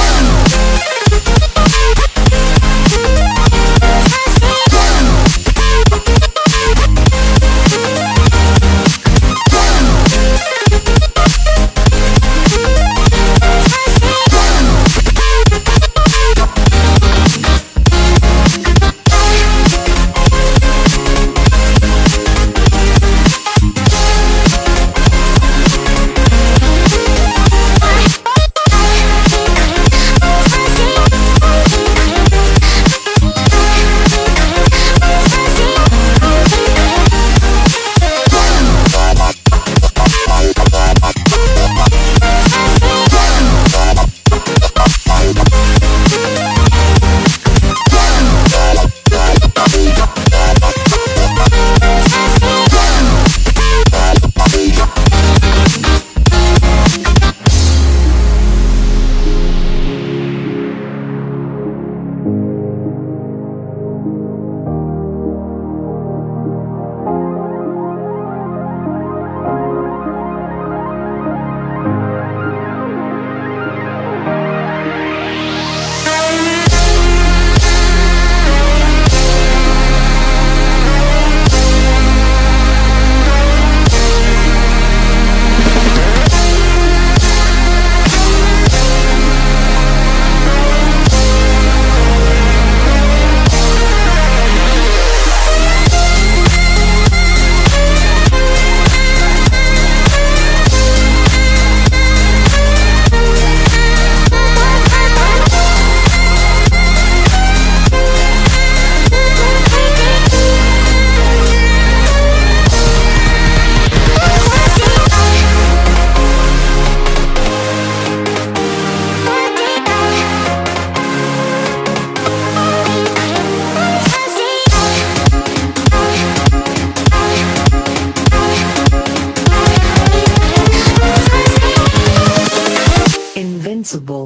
one. principle